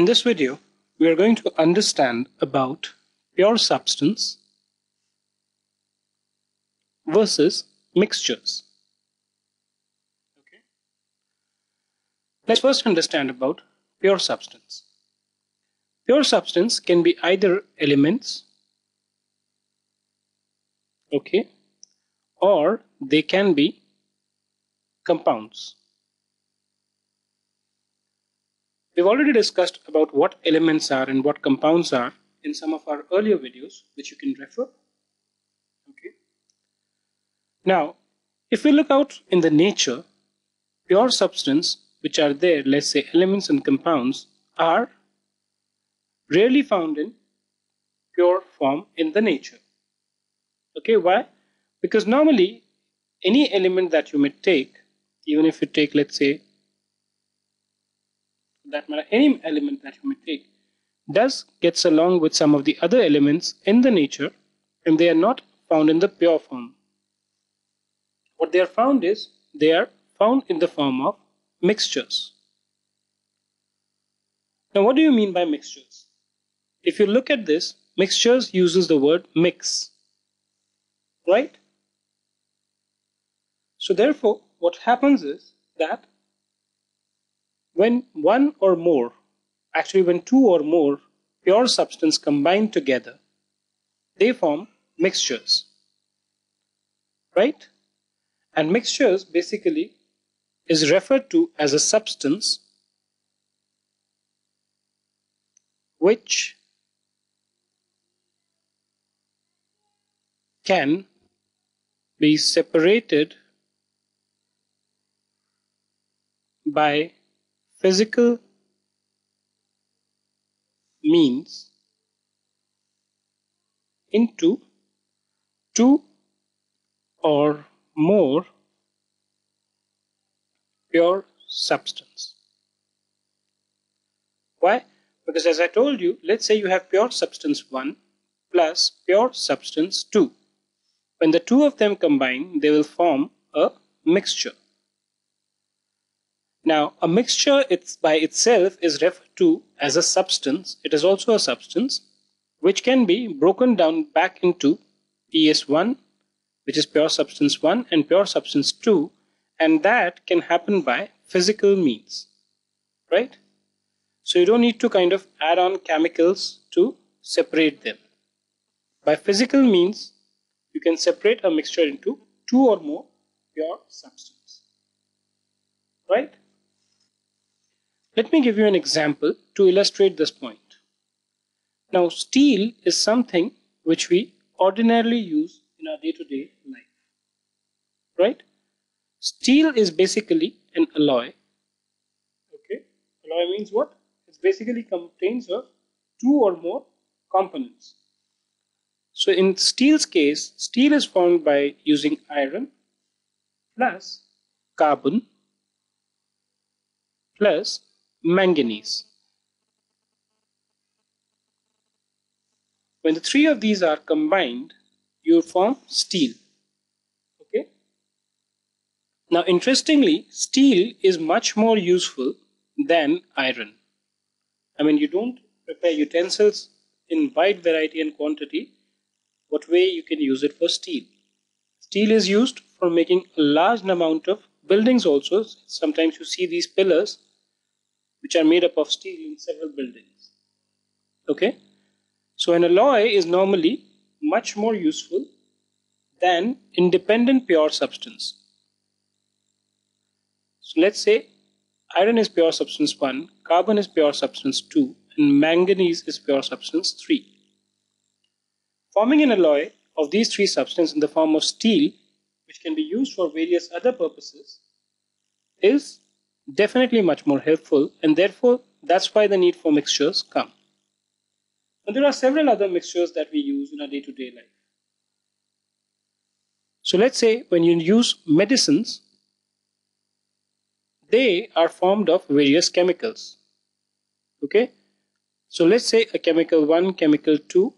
In this video, we are going to understand about pure substance versus mixtures. Okay. Let's first understand about pure substance. Pure substance can be either elements, okay, or they can be compounds. We've already discussed about what elements are and what compounds are in some of our earlier videos, which you can refer. Okay. Now, if we look out in the nature, pure substance, which are there, let's say elements and compounds, are rarely found in pure form in the nature. Okay, why? Because normally any element that you may take, even if you take, let's say, that matter, any element that you may take, does gets along with some of the other elements in the nature and they are not found in the pure form. What they are found is they are found in the form of mixtures. Now what do you mean by mixtures? If you look at this, mixtures uses the word mix, right? So therefore, what happens is that when one or more, actually when two or more pure substance combine together, they form mixtures, right? And mixtures basically is referred to as a substance which can be separated by physical means into two or more pure substance. Why? Because as I told you, let's say you have pure substance 1 plus pure substance 2. When the two of them combine, they will form a mixture. Now, a mixture it's by itself is referred to as a substance. It is also a substance which can be broken down back into PS1, which is pure substance 1, and pure substance 2, and that can happen by physical means, right? So you don't need to kind of add on chemicals to separate them. By physical means, you can separate a mixture into two or more pure substance, right? Let me give you an example to illustrate this point. Now, steel is something which we ordinarily use in our day-to-day -day life, right? Steel is basically an alloy. Okay, alloy means what? It basically contains of two or more components. So in steel's case, steel is formed by using iron plus carbon plus manganese. When the three of these are combined, you form steel. Okay. Now, interestingly, steel is much more useful than iron. I mean, you don't prepare utensils in wide variety and quantity. What way you can use it for steel? Steel is used for making a large amount of buildings also. Sometimes you see these pillars which are made up of steel in several buildings. Okay, so an alloy is normally much more useful than independent pure substance. So let's say iron is pure substance 1, carbon is pure substance 2, and manganese is pure substance 3. Forming an alloy of these three substances in the form of steel, which can be used for various other purposes, is definitely much more helpful and therefore that's why the need for mixtures come. And there are several other mixtures that we use in our day-to-day -day life. So let's say when you use medicines, they are formed of various chemicals. Okay? So let's say a chemical 1, chemical 2,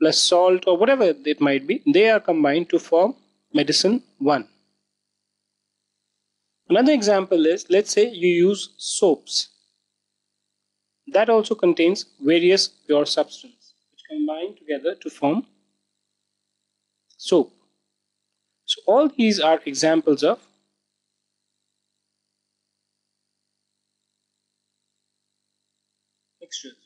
plus salt or whatever it might be, they are combined to form medicine 1. Another example is, let's say you use soaps. that also contains various pure substances which combine together to form soap. So all these are examples of mixtures.